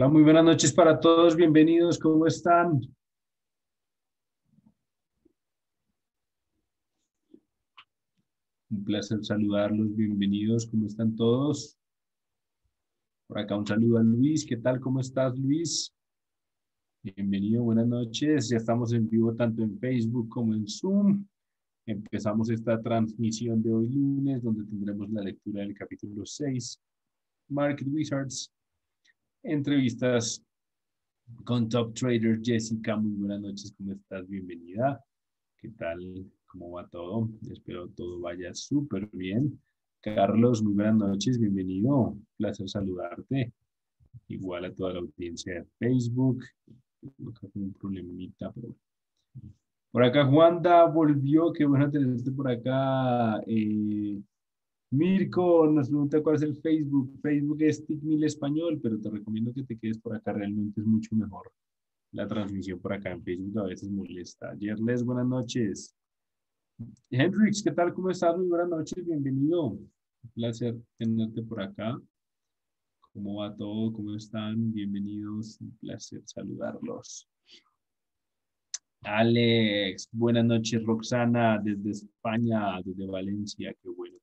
Hola, muy buenas noches para todos. Bienvenidos. ¿Cómo están? Un placer saludarlos. Bienvenidos. ¿Cómo están todos? Por acá un saludo a Luis. ¿Qué tal? ¿Cómo estás, Luis? Bienvenido. Buenas noches. Ya estamos en vivo tanto en Facebook como en Zoom. Empezamos esta transmisión de hoy lunes, donde tendremos la lectura del capítulo 6, Market Wizards, entrevistas con Top Trader Jessica. Muy buenas noches, ¿cómo estás? Bienvenida. ¿Qué tal? ¿Cómo va todo? Espero todo vaya súper bien. Carlos, muy buenas noches, bienvenido. Placer saludarte. Igual a toda la audiencia de Facebook. Por acá Juanda volvió, qué bueno tenerte por acá. Eh, Mirko nos pregunta cuál es el Facebook. Facebook es TICMIL Español, pero te recomiendo que te quedes por acá, realmente es mucho mejor. La transmisión por acá en Facebook a veces molesta. Yerles, buenas noches. Hendrix, ¿qué tal? ¿Cómo estás? Muy buenas noches, bienvenido. Un placer tenerte por acá. ¿Cómo va todo? ¿Cómo están? Bienvenidos. Un placer saludarlos. Alex, buenas noches, Roxana, desde España, desde Valencia, qué bueno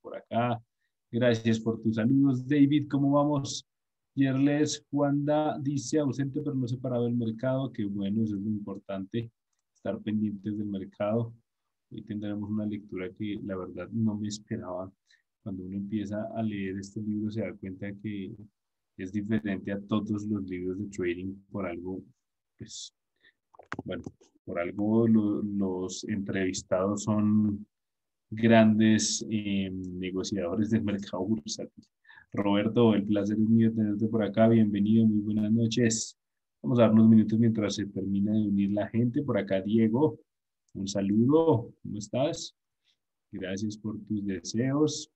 por acá. Gracias por tus saludos. David, ¿cómo vamos? Pierles, Juanda dice ausente pero no separado del mercado, que bueno, eso es lo importante, estar pendientes del mercado. Hoy tendremos una lectura que la verdad no me esperaba. Cuando uno empieza a leer este libro se da cuenta que es diferente a todos los libros de trading por algo, pues bueno, por algo los entrevistados son grandes eh, negociadores del mercado bursátil. Roberto, el placer es mío tenerte por acá. Bienvenido, muy buenas noches. Vamos a dar unos minutos mientras se termina de unir la gente. Por acá, Diego, un saludo. ¿Cómo estás? Gracias por tus deseos.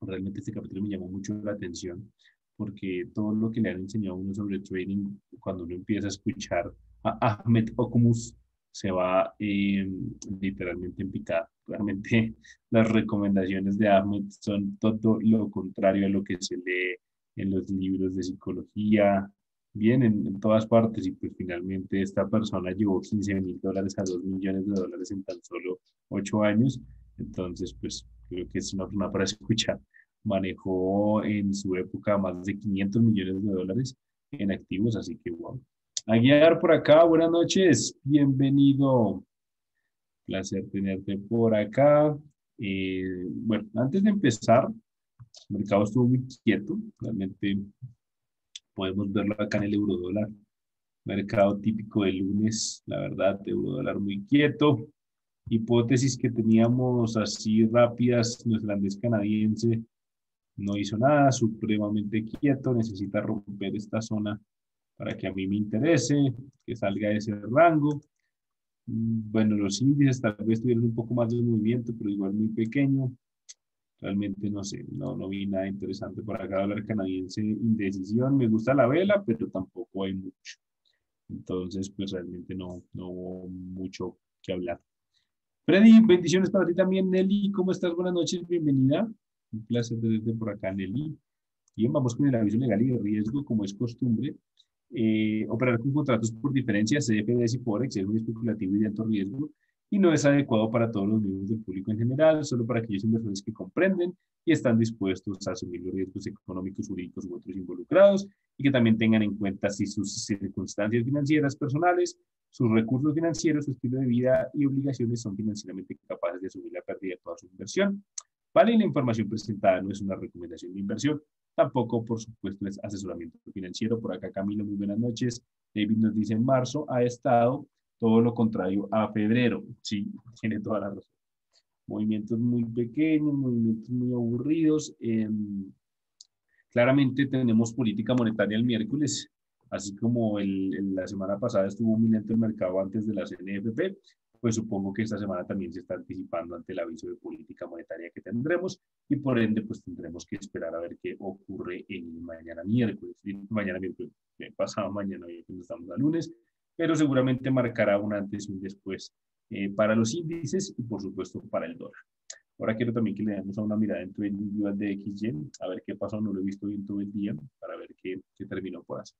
Realmente este capítulo me llamó mucho la atención porque todo lo que le han enseñado a uno sobre trading, cuando uno empieza a escuchar Ahmed Okumus se va eh, literalmente en picada. Realmente las recomendaciones de Ahmed son todo lo contrario a lo que se lee en los libros de psicología, bien en, todas partes y pues finalmente esta persona llevó 15 mil dólares a 2 millones de dólares en tan solo 8 años, entonces pues creo que es una persona para escuchar. Manejó en su época más de 500 millones de dólares en activos, así que wow, Aguiar por acá, buenas noches, bienvenido. Placer tenerte por acá. Eh, bueno, antes de empezar, el mercado estuvo muy quieto, realmente podemos verlo acá en el eurodólar. Mercado típico de lunes, la verdad, eurodólar muy quieto. Hipótesis que teníamos así rápidas, nuestro andés canadiense no hizo nada, supremamente quieto, necesita romper esta zona para que a mí me interese, que salga ese rango. Mm, bueno, los índices tal vez tuvieron un poco más de movimiento, pero igual muy pequeño. Realmente no sé, no, no vi nada interesante por acá. Dólar canadiense, indecisión. Me gusta la vela, pero tampoco hay mucho. Entonces, pues realmente no, no hubo mucho que hablar. Freddy, bendiciones para ti también, Nelly. ¿Cómo estás? Buenas noches, bienvenida. Un placer tenerte por acá, Nelly. Bien, vamos con el aviso legal y de riesgo, como es costumbre. Eh, operar con contratos por diferencia, CFDs y Forex es muy especulativo y de alto riesgo y no es adecuado para todos los miembros del público en general, solo para aquellos inversores que comprenden y están dispuestos a asumir los riesgos económicos, jurídicos u otros involucrados y que también tengan en cuenta si sus circunstancias financieras personales, sus recursos financieros, su estilo de vida y obligaciones son financieramente capaces de asumir la pérdida de toda su inversión. Vale, la información presentada no es una recomendación de inversión, Tampoco, por supuesto, es asesoramiento financiero. Por acá, Camilo, muy buenas noches. David nos dice, en marzo ha estado todo lo contrario a febrero. Sí, tiene toda la razón. Movimientos muy pequeños, movimientos muy aburridos. Em, claramente tenemos política monetaria el miércoles, así como el, la semana pasada estuvo muy lento el mercado antes de la CNFP pues supongo que esta semana también se está anticipando ante el aviso de política monetaria que tendremos y por ende pues tendremos que esperar a ver qué ocurre en mañana miércoles, mañana miércoles, pasado mañana, hoy estamos a lunes, pero seguramente marcará un antes y un después eh, para los índices y por supuesto para el dólar. Ahora quiero también que le demos a una mirada en Trading de XY, a ver qué pasó, no lo he visto bien todo el día, para ver qué, qué terminó por hacer.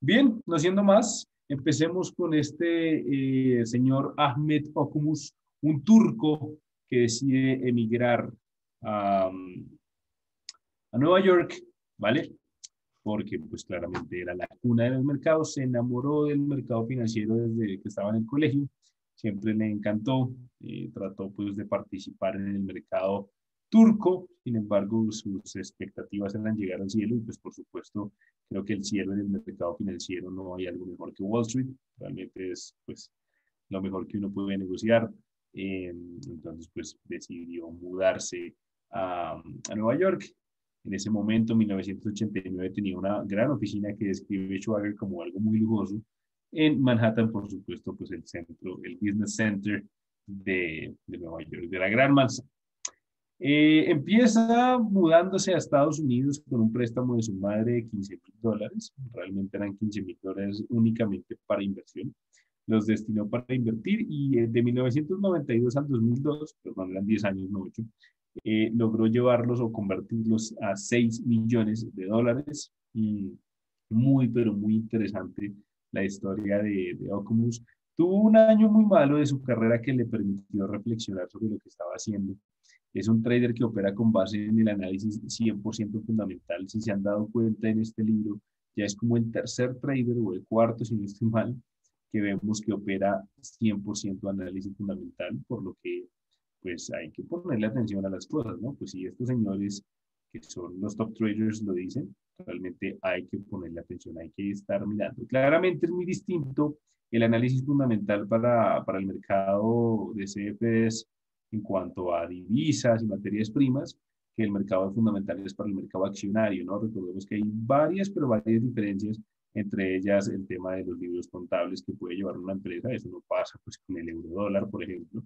Bien, no siendo más, empecemos con este eh, señor Ahmed Okumus, un turco que decide emigrar a, a Nueva York, ¿vale? Porque pues claramente era la cuna de los mercados, se enamoró del mercado financiero desde que estaba en el colegio, siempre le encantó, trató pues de participar en el mercado turco, sin embargo sus expectativas eran llegar al cielo y pues por supuesto creo que el cielo en el mercado financiero no hay algo mejor que Wall Street, realmente es pues lo mejor que uno puede negociar, eh, entonces pues decidió mudarse a, a Nueva York en ese momento, 1989, tenía una gran oficina que describe Schwager como algo muy lujoso. En Manhattan, por supuesto, pues el centro, el business center de, de Nueva York, de la Gran Manzana. Eh, empieza mudándose a Estados Unidos con un préstamo de su madre de 15 mil dólares. Realmente eran 15 mil dólares únicamente para inversión. Los destinó para invertir y eh, de 1992 al 2002, perdón, eran 10 años, no 8, eh, logró llevarlos o convertirlos a 6 millones de dólares. Y muy, pero muy interesante la historia de, de Ocumus. Tuvo un año muy malo de su carrera que le permitió reflexionar sobre lo que estaba haciendo. Es un trader que opera con base en el análisis 100% fundamental. Si se han dado cuenta en este libro, ya es como el tercer trader o el cuarto, si no estoy mal, que vemos que opera 100% análisis fundamental, por lo que pues hay que ponerle atención a las cosas, ¿no? Pues si estos señores que son los top traders lo dicen, realmente hay que ponerle atención, hay que estar mirando. Claramente es muy distinto el análisis fundamental para, para el mercado de CFDs en cuanto a divisas y materias primas que el mercado de fundamentales para el mercado accionario, ¿no? Recordemos que hay varias, pero varias diferencias, entre ellas el tema de los libros contables que puede llevar una empresa, eso no pasa pues con el euro dólar, por ejemplo,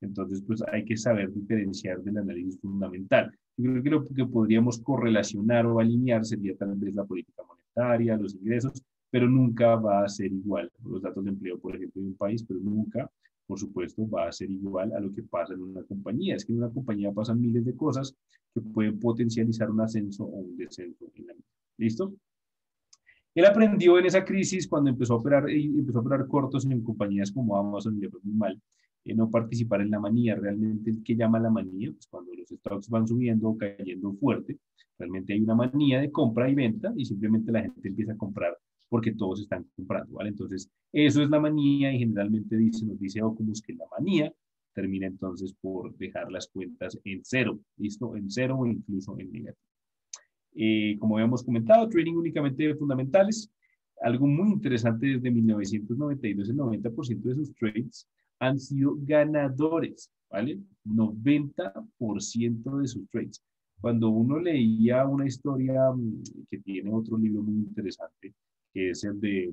entonces, pues hay que saber diferenciar del análisis fundamental. Yo creo que lo que podríamos correlacionar o alinear sería tal vez la política monetaria, los ingresos, pero nunca va a ser igual. Los datos de empleo, por ejemplo, de un país, pero nunca, por supuesto, va a ser igual a lo que pasa en una compañía. Es que en una compañía pasan miles de cosas que pueden potencializar un ascenso o un descenso ¿Listo? Él aprendió en esa crisis cuando empezó a operar, empezó a operar cortos en compañías como Amazon y le fue muy mal eh, no participar en la manía. Realmente, ¿qué llama la manía? Pues cuando los stocks van subiendo o cayendo fuerte, realmente hay una manía de compra y venta y simplemente la gente empieza a comprar porque todos están comprando, ¿vale? Entonces, eso es la manía y generalmente dice, nos dice Oculus que la manía termina entonces por dejar las cuentas en cero, ¿listo? En cero o incluso en negativo. Eh, como habíamos comentado, trading únicamente de fundamentales. Algo muy interesante desde 1992, el 90% de sus trades han sido ganadores, ¿vale? 90% de sus trades. Cuando uno leía una historia mm, que tiene otro libro muy interesante, que es el de,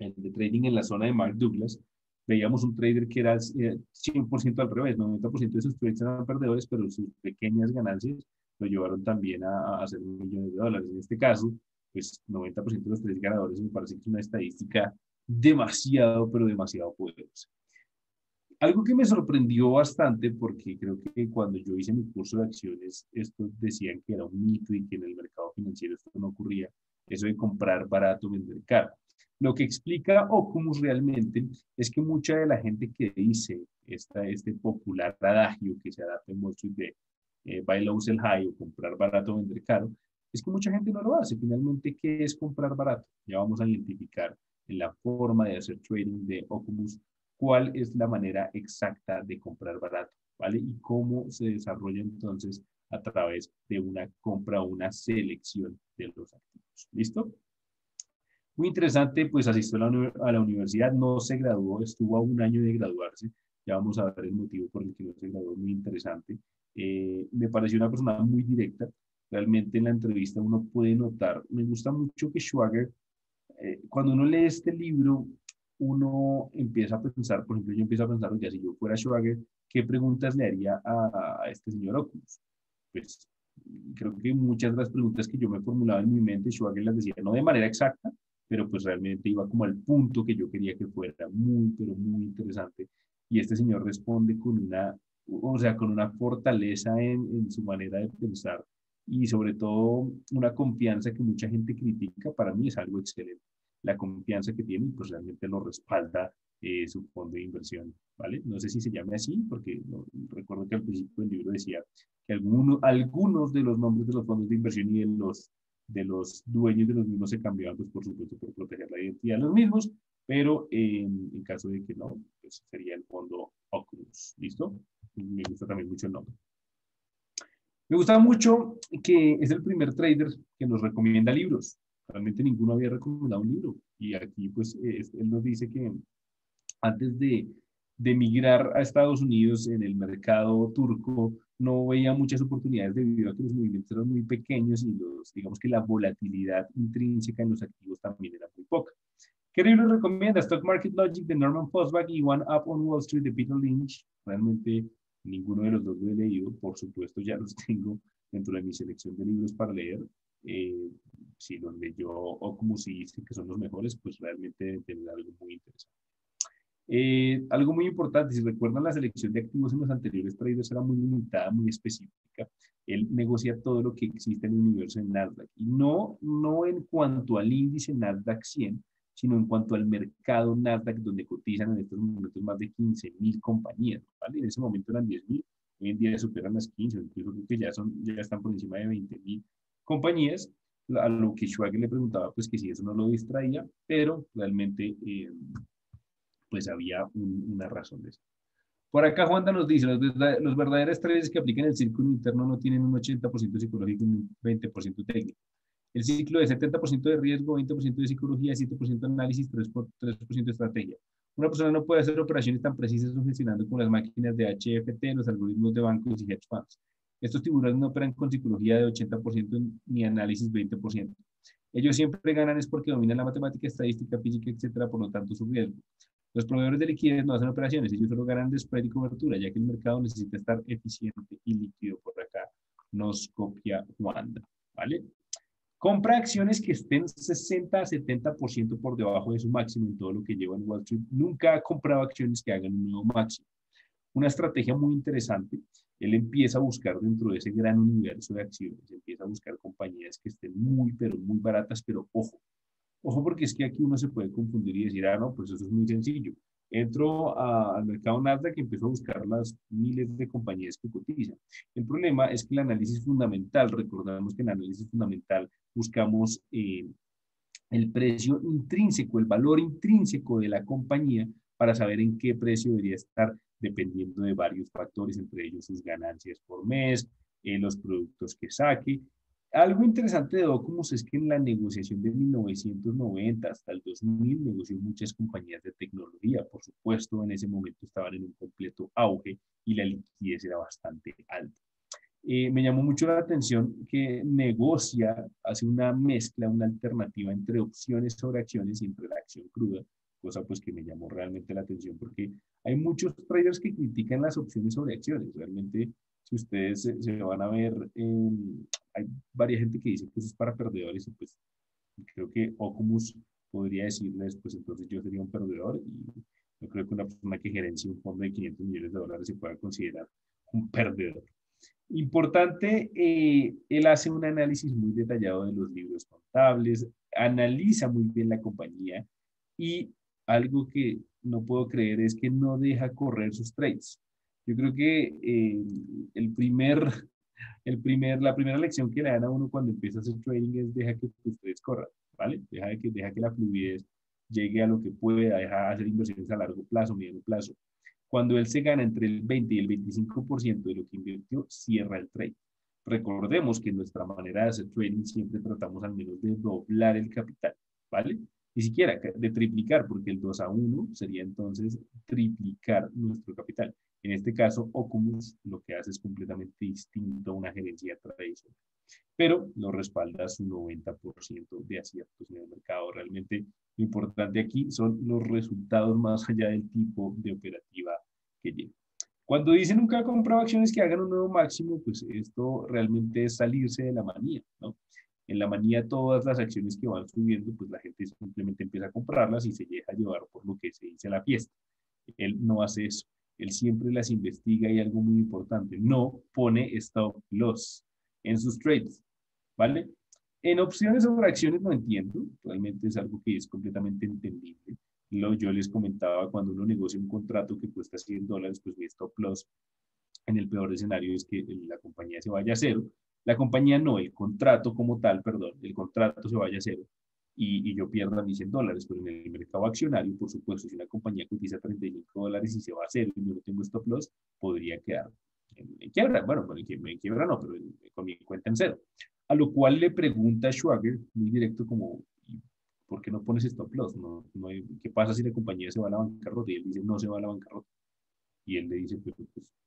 el de Trading en la zona de Mark Douglas, veíamos un trader que era 100% eh, al revés, 90% de sus trades eran perdedores, pero sus pequeñas ganancias lo llevaron también a, hacer millones de dólares. En este caso, pues 90% de los trades ganadores me parece que es una estadística demasiado, pero demasiado poderosa algo que me sorprendió bastante, porque creo que cuando yo hice mi curso de acciones, estos decían que era un mito y que en el mercado financiero esto no ocurría, eso de comprar barato, vender caro. Lo que explica Ocumus realmente es que mucha de la gente que dice esta, este popular adagio que se adapta en Wall de eh, buy low, sell high o comprar barato, vender caro, es que mucha gente no lo hace. Finalmente, ¿qué es comprar barato? Ya vamos a identificar en la forma de hacer trading de Ocumus cuál es la manera exacta de comprar barato, ¿vale? Y cómo se desarrolla entonces a través de una compra o una selección de los activos. ¿Listo? Muy interesante, pues asistió a la, universidad, no se graduó, estuvo a un año de graduarse. Ya vamos a ver el motivo por el que no se graduó, muy interesante. Eh, me pareció una persona muy directa. Realmente en la entrevista uno puede notar, me gusta mucho que Schwager, eh, cuando uno lee este libro, uno empieza a pensar, por ejemplo, yo empiezo a pensar, ya si yo fuera Schwager, ¿qué preguntas le haría a, este señor Oculus? Pues creo que muchas de las preguntas que yo me formulaba en mi mente, Schwager las decía no de manera exacta, pero pues realmente iba como al punto que yo quería que fuera muy, pero muy interesante. Y este señor responde con una o sea, con una fortaleza en, en su manera de pensar y sobre todo una confianza que mucha gente critica, para mí es algo excelente. La confianza que tiene, pues realmente lo respalda eh, su fondo de inversión, ¿vale? No sé si se llame así, porque recuerdo que al principio del libro decía que algunos, algunos de los nombres de los fondos de inversión y de los, de los dueños de los mismos se cambiaban, pues por supuesto, por proteger la identidad de los mismos, pero en caso de que no, pues sería el fondo Oculus, ¿listo? Me gusta también mucho el nombre. Me gusta mucho que es el primer trader que nos recomienda libros. Realmente ninguno había recomendado un libro. Y aquí, pues, él nos dice que antes de, de emigrar a Estados Unidos en el mercado turco, no veía muchas oportunidades debido a que los movimientos eran muy pequeños y los, digamos que la volatilidad intrínseca en los activos también era muy poca. ¿Qué libro recomienda? Stock Market Logic de Norman Fosbach y One Up on Wall Street de Peter Lynch. Realmente ninguno de los dos lo he leído, por supuesto ya los tengo dentro de mi selección de libros para leer. Eh, si los leyó o como si dice que son los mejores, pues realmente tener algo muy interesante. Eh, algo muy importante, si recuerdan, la selección de activos en los anteriores traders era muy limitada, muy específica. Él negocia todo lo que existe en el universo de Nasdaq. Y no, no en cuanto al índice Nasdaq 100, sino en cuanto al mercado Nasdaq, donde cotizan en estos momentos más de 15 mil compañías. ¿vale? En ese momento eran 10 mil, hoy en día superan las 15, incluso creo que ya, son, ya están por encima de 20 mil compañías. A lo que Schwager le preguntaba, pues que si eso no lo distraía, pero realmente eh, pues había una razón de eso. Por acá Juanda nos dice, los, los verdaderos traders que aplican el círculo interno no tienen un 80% psicológico y un 20% técnico. El ciclo de 70% de riesgo, 20% de psicología, 7% de análisis, 3%, 3 de estrategia. Una persona no puede hacer operaciones tan precisas gestionando con las máquinas de HFT, los algoritmos de bancos y hedge funds. Estos tiburones no operan con psicología de 80% ni análisis 20%. Ellos siempre ganan es porque dominan la matemática, estadística, física, etcétera, por lo tanto su riesgo. Los proveedores de liquidez no hacen operaciones, ellos solo ganan de spread y cobertura, ya que el mercado necesita estar eficiente y líquido. Por acá nos copia Wanda, ¿vale? Compra acciones que estén 60 a 70% por debajo de su máximo en todo lo que lleva en Wall Street. Nunca ha comprado acciones que hagan un nuevo máximo. Una estrategia muy interesante. Él empieza a buscar dentro de ese gran universo de acciones, empieza a buscar compañías que estén muy, pero muy baratas, pero ojo, Ojo porque es que aquí uno se puede confundir y decir, ah, no, pues eso es muy sencillo. Entro al mercado Nasdaq y empiezo a buscar las miles de compañías que cotizan. El problema es que el análisis fundamental, recordamos que en análisis fundamental buscamos eh, el precio intrínseco, el valor intrínseco de la compañía para saber en qué precio debería estar dependiendo de varios factores, entre ellos sus ganancias por mes, eh, los productos que saque algo interesante de Documus es que en la negociación de 1990 hasta el 2000 negoció muchas compañías de tecnología. Por supuesto, en ese momento estaban en un completo auge y la liquidez era bastante alta. Eh, me llamó mucho la atención que negocia, hace una mezcla, una alternativa entre opciones sobre acciones y entre la acción cruda, cosa pues que me llamó realmente la atención porque hay muchos traders que critican las opciones sobre acciones. Realmente si ustedes se, van a ver, hay varias gente que dice que eso es para perdedores y pues creo que Ocumus podría decirles, pues entonces yo sería un perdedor y yo creo que una persona que gerencia un fondo de 500 millones de dólares se pueda considerar un perdedor. Importante, eh, él hace un análisis muy detallado de los libros contables, analiza muy bien la compañía y algo que no puedo creer es que no deja correr sus trades. Yo creo que eh, el primer, el primer, la primera lección que le dan a uno cuando empieza a hacer trading es deja que tus trades corran, ¿vale? Deja que, deja que la fluidez llegue a lo que pueda, deja de hacer inversiones a largo plazo, mediano plazo. Cuando él se gana entre el 20 y el 25% de lo que invirtió, cierra el trade. Recordemos que en nuestra manera de hacer trading siempre tratamos al menos de doblar el capital, ¿vale? Ni siquiera de triplicar, porque el 2 a 1 sería entonces triplicar nuestro capital. En este caso, Ocumus lo que hace es completamente distinto a una gerencia tradicional, pero lo respalda su 90% de aciertos en el mercado. Realmente lo importante aquí son los resultados más allá del tipo de operativa que lleva. Cuando dice nunca ha comprado acciones que hagan un nuevo máximo, pues esto realmente es salirse de la manía, ¿no? En la manía todas las acciones que van subiendo, pues la gente simplemente empieza a comprarlas y se deja llevar por lo que se dice la fiesta. Él no hace eso Él siempre las investiga y algo muy importante, no pone stop loss en sus trades, ¿vale? En opciones o acciones no entiendo, realmente es algo que es completamente entendible. Lo, yo les comentaba, cuando uno negocia un contrato que cuesta 100 dólares, pues mi stop loss en el peor escenario es que la compañía se vaya a cero. La compañía no, el contrato como tal, perdón, el contrato se vaya a cero y, yo pierda mis 100 dólares, pero en el mercado accionario, por supuesto, si una compañía cotiza 35 dólares y se va a cero y yo no tengo stop loss, podría quedar en, quiebra. Bueno, en, en quiebra no, pero con mi cuenta en cero. A lo cual le pregunta Schwager, muy directo, como, ¿por qué no pones stop loss? No, no ¿Qué pasa si la compañía se va a la bancarrota? Y él dice, no se va a la bancarrota. Y él le dice, pues,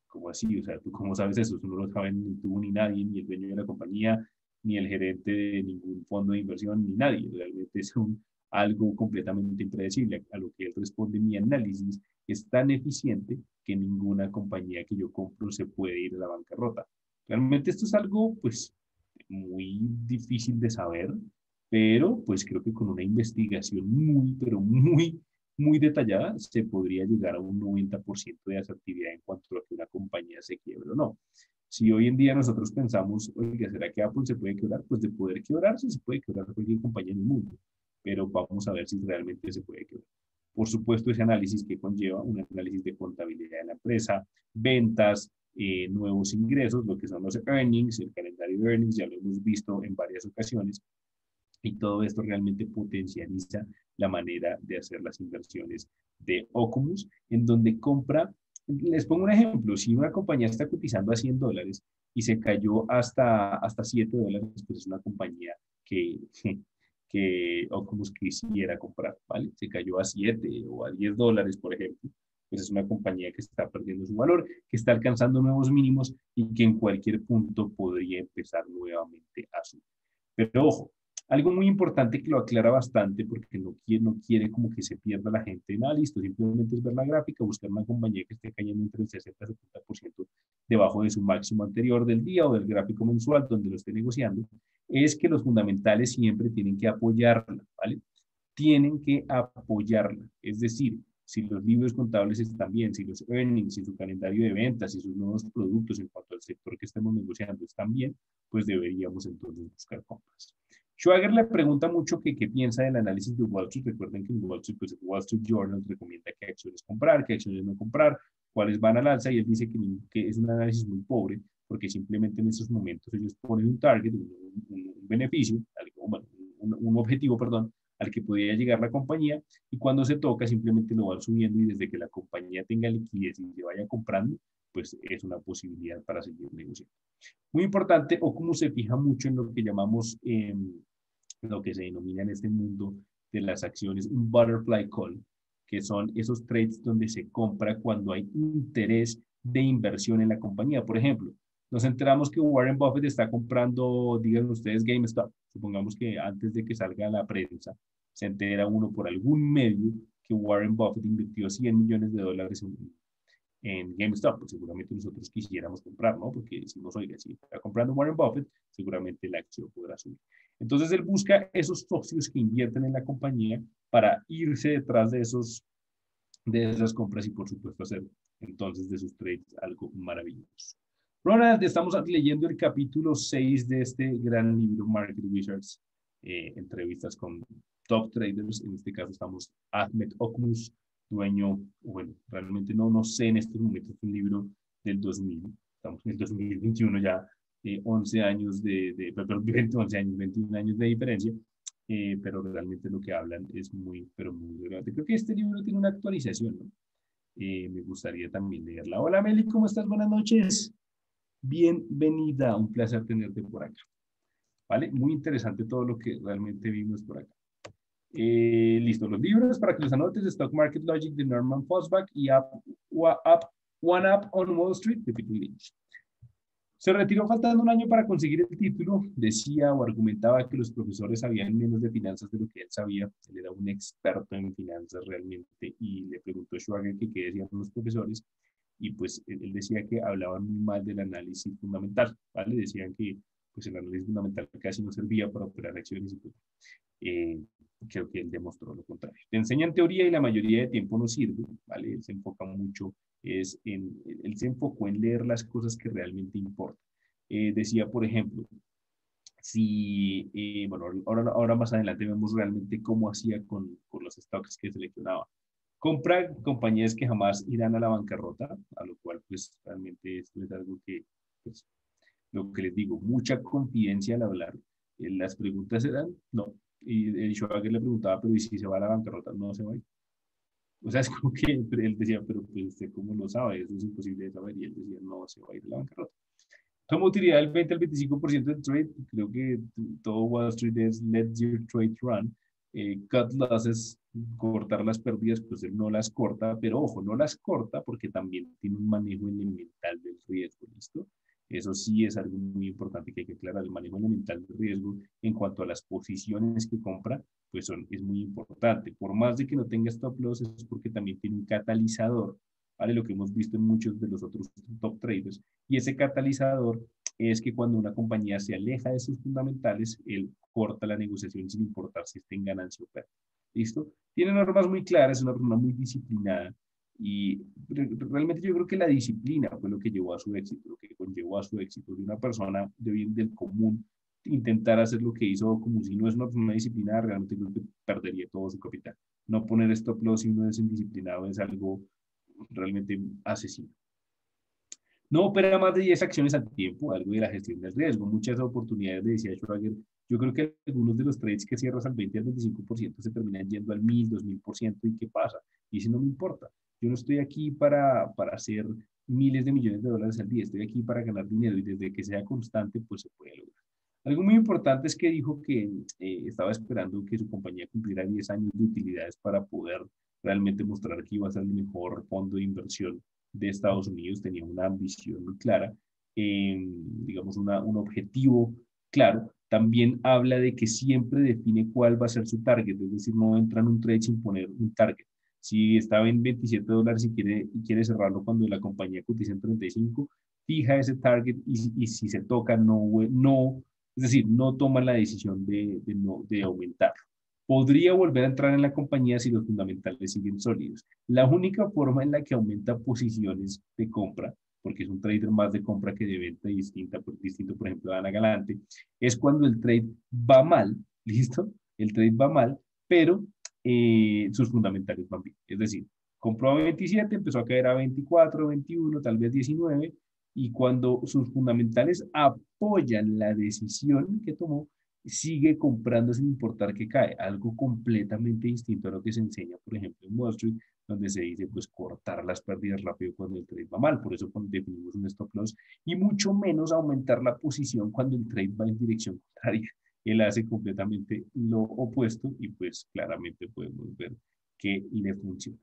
¿cómo así? O sea, ¿tú cómo sabes eso? Eso no lo saben ni tú ni nadie, ni el dueño de la compañía, ni el gerente de ningún fondo de inversión, ni nadie. Realmente es un, algo completamente impredecible. A lo que él responde, mi análisis es tan eficiente que ninguna compañía que yo compro se puede ir a la bancarrota. Realmente esto es algo, pues, muy difícil de saber, pero pues creo que con una investigación muy, pero muy, muy detallada se podría llegar a un 90% de asertividad en cuanto a que una compañía se quiebre o no. Si hoy en día nosotros pensamos, oiga, ¿será que Apple se puede quebrar? Pues de poder quebrarse, se puede quebrar cualquier compañía en el mundo, pero vamos a ver si realmente se puede quebrar. Por supuesto, ese análisis que conlleva un análisis de contabilidad de la empresa, ventas, eh, nuevos ingresos, lo que son los earnings, el calendario de earnings, ya lo hemos visto en varias ocasiones, y todo esto realmente potencializa la manera de hacer las inversiones de Ocumus, en donde compra, les pongo un ejemplo, si una compañía está cotizando a 100 dólares y se cayó hasta, hasta 7 dólares, pues es una compañía que, que Ocumus quisiera comprar, ¿vale? Se cayó a 7 o a 10 dólares, por ejemplo, pues es una compañía que está perdiendo su valor, que está alcanzando nuevos mínimos y que en cualquier punto podría empezar nuevamente a subir. Pero ojo, algo muy importante que lo aclara bastante porque no quiere, no quiere como que se pierda la gente. Nada, listo, simplemente es ver la gráfica, buscar una compañía que esté cayendo entre el 60 y 70% debajo de su máximo anterior del día o del gráfico mensual donde lo esté negociando, es que los fundamentales siempre tienen que apoyarla, ¿vale? Tienen que apoyarla. Es decir, si los libros contables están bien, si los earnings, si su calendario de ventas, si sus nuevos productos en cuanto al sector que estemos negociando están bien, pues deberíamos entonces buscar compras. Schwager le pregunta mucho qué piensa del análisis de Wall Street. Recuerden que en Wall Street, pues, Wall Street Journal recomienda qué acciones comprar, qué acciones no comprar, cuáles van al alza, y él dice que, que es un análisis muy pobre, porque simplemente en estos momentos ellos ponen un target, un, beneficio, un, un objetivo, perdón, al que podría llegar la compañía y cuando se toca simplemente lo van subiendo y desde que la compañía tenga liquidez y se vaya comprando, pues es una posibilidad para seguir negociando. Muy importante, o como se fija mucho en lo que llamamos, eh, lo que se denomina en este mundo de las acciones, un butterfly call, que son esos trades donde se compra cuando hay interés de inversión en la compañía. Por ejemplo, nos enteramos que Warren Buffett está comprando, digan ustedes, GameStop. Supongamos que antes de que salga la prensa, se entera uno por algún medio que Warren Buffett invirtió 100 millones de dólares en, en GameStop, pues seguramente nosotros quisiéramos comprar, ¿no? Porque nos oiga, si está comprando Warren Buffett, seguramente la acción podrá subir. Entonces él busca esos socios que invierten en la compañía para irse detrás de esos de esas compras y por supuesto hacer entonces de sus trades algo maravilloso. Ronald, estamos leyendo el capítulo 6 de este gran libro, Market Wizards, eh, entrevistas con top traders. En este caso estamos Ahmed Okmus, dueño, bueno, realmente no, no sé en estos momentos, un libro del 2000, estamos en el 2021 ya, 11 eh, años de, de, perdón, 11 años, 21 años de diferencia, eh, pero realmente lo que hablan es muy, pero muy relevante. Creo que este libro tiene una actualización, ¿no? Eh, me gustaría también leerla. Hola Meli, ¿cómo estás? Buenas noches. Bienvenida, un placer tenerte por acá. ¿Vale? Muy interesante todo lo que realmente vimos por acá. Eh, listo, los libros para que los anotes, Stock Market Logic de Norman Fosbach y One Up on Wall Street de Peter Lynch. Se retiró faltando un año para conseguir el título. Decía o argumentaba que los profesores sabían menos de finanzas de lo que él sabía. Él era un experto en finanzas realmente y le preguntó a Schwager que qué decían los profesores y pues él, decía que hablaban muy mal del análisis fundamental, ¿vale? Decían que pues el análisis fundamental casi no servía para operar acciones eh, creo que él demostró lo contrario. Te enseñan teoría y la mayoría de tiempo no sirve, ¿vale? Él se enfoca mucho es en, él se enfocó en leer las cosas que realmente importan. Eh, decía, por ejemplo, si, eh, bueno, ahora, ahora más adelante vemos realmente cómo hacía con, con los stocks que seleccionaba. Compra compañías que jamás irán a la bancarrota, a lo cual pues realmente esto es algo que, pues, lo que les digo, mucha confidencia al hablar. Eh, las preguntas eran, no. Y el Schwager le preguntaba, pero ¿y si se va a la bancarrota? No se va a ir. O sea, es como que él decía, pero pues usted cómo lo sabe, eso es imposible de saber. Y él decía, no, se va a ir a la bancarrota. Toma utilidad del 20 al 25% del trade. Creo que todo Wall Street es let your trade run. Eh, cut losses, cortar las pérdidas, pues él no las corta, pero ojo, no las corta porque también tiene un manejo elemental del riesgo, ¿listo? Eso sí es algo muy importante que hay que aclarar. El manejo elemental del riesgo en cuanto a las posiciones que compra, pues son, es muy importante. Por más de que no tenga stop loss, es porque también tiene un catalizador ¿vale? Lo que hemos visto en muchos de los otros top traders. Y ese catalizador es que cuando una compañía se aleja de sus fundamentales, él corta la negociación sin importar si está en ganancia o pérdida. ¿Listo? Tiene normas muy claras, es una persona muy disciplinada. Y realmente yo creo que la disciplina fue lo que llevó a su éxito, lo que conllevó a su éxito de una persona de bien del común intentar hacer lo que hizo como si no es una persona disciplinada, realmente perdería todo su capital. No poner stop loss si uno es indisciplinado es algo realmente asesino. No opera más de 10 acciones al tiempo, algo de la gestión del riesgo. Muchas oportunidades, decía Schwager, yo creo que algunos de los trades que cierras al 20 al 25% se terminan yendo al 1000, 2000%. ¿Y qué pasa? Y si no me importa. Yo no estoy aquí para, para hacer miles de millones de dólares al día, estoy aquí para ganar dinero y desde que sea constante, pues se puede lograr. Algo muy importante es que dijo que eh, estaba esperando que su compañía cumpliera 10 años de utilidades para poder realmente mostrar que iba a ser el mejor fondo de inversión de Estados Unidos, tenía una ambición muy clara, digamos, una, un objetivo claro. También habla de que siempre define cuál va a ser su target, es decir, no entra en un trade sin poner un target. Si estaba en 27 dólares y quiere, y quiere cerrarlo cuando la compañía cotiza en 35, fija ese target y, y si se toca, no, no, es decir, no toma la decisión de, de, no, de aumentarlo podría volver a entrar en la compañía si los fundamentales siguen sólidos. La única forma en la que aumenta posiciones de compra, porque es un trader más de compra que de venta distinta, por, distinto, por ejemplo, a Ana Galante, es cuando el trade va mal, ¿listo? El trade va mal, pero eh, sus fundamentales van bien. Es decir, compró a 27, empezó a caer a 24, 21, tal vez 19, y cuando sus fundamentales apoyan la decisión que tomó, sigue comprando sin importar que cae, algo completamente distinto a lo que se enseña, por ejemplo, en Wall Street, donde se dice, pues, cortar las pérdidas rápido cuando el trade va mal, por eso definimos un stop loss, y mucho menos aumentar la posición cuando el trade va en dirección contraria. Él hace completamente lo opuesto y pues claramente podemos ver que le funciona.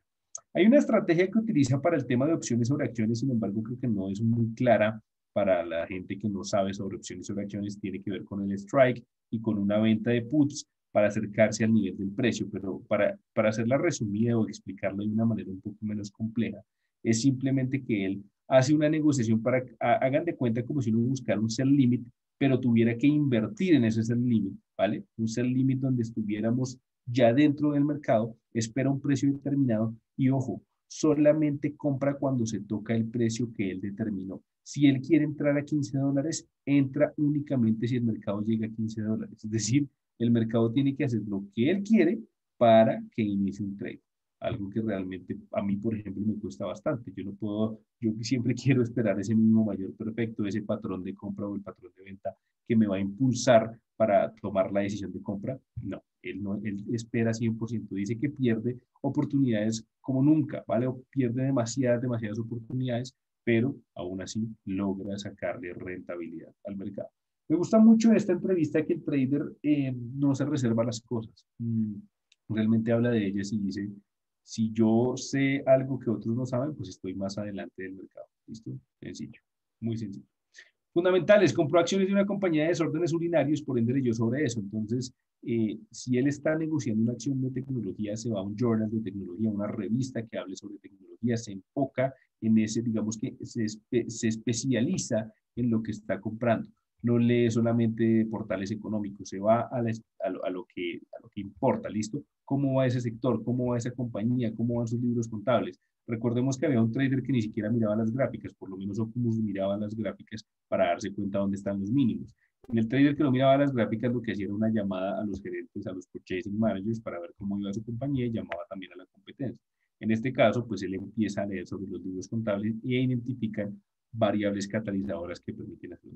Hay una estrategia que utiliza para el tema de opciones sobre acciones, sin embargo, creo que no es muy clara para la gente que no sabe sobre opciones sobre acciones, tiene que ver con el strike y con una venta de puts para acercarse al nivel del precio, pero para, para hacerla resumida o explicarlo de una manera un poco menos compleja, es simplemente que él hace una negociación para, hagan de cuenta como si uno buscara un sell limit, pero tuviera que invertir en ese sell limit, ¿vale? Un sell limit donde estuviéramos ya dentro del mercado, espera un precio determinado y ojo, solamente compra cuando se toca el precio que él determinó. Si él quiere entrar a 15 dólares, entra únicamente si el mercado llega a 15 dólares. Es decir, el mercado tiene que hacer lo que él quiere para que inicie un trade. Algo que realmente a mí, por ejemplo, me cuesta bastante. Yo no puedo, yo siempre quiero esperar ese mínimo mayor perfecto, ese patrón de compra o el patrón de venta que me va a impulsar para tomar la decisión de compra. No, él no, él espera 100%. Dice que pierde oportunidades como nunca, ¿vale? O pierde demasiadas, demasiadas oportunidades pero aún así logra sacarle rentabilidad al mercado. Me gusta mucho esta entrevista que el trader eh, no se reserva las cosas. Mm, realmente habla de ellas y dice, si yo sé algo que otros no saben, pues estoy más adelante del mercado. ¿Listo? Sencillo, muy sencillo. Fundamentales, compró acciones de una compañía de desórdenes urinarios, por ende leyó sobre eso. Entonces, eh, si él está negociando una acción de tecnología, se va a un journal de tecnología, una revista que hable sobre tecnología, se enfoca en ese, digamos que se, se especializa en lo que está comprando. No lee solamente portales económicos, se va a, lo, que, importa, ¿listo? ¿Cómo va ese sector? ¿Cómo va esa compañía? ¿Cómo van sus libros contables? Recordemos que había un trader que ni siquiera miraba las gráficas, por lo menos Ocumus miraba las gráficas para darse cuenta dónde están los mínimos. En el trader que no miraba las gráficas, lo que hacía era una llamada a los gerentes, a los purchasing managers para ver cómo iba su compañía y llamaba también a la competencia. En este caso, pues él empieza a leer sobre los libros contables e identifica variables catalizadoras que permiten hacer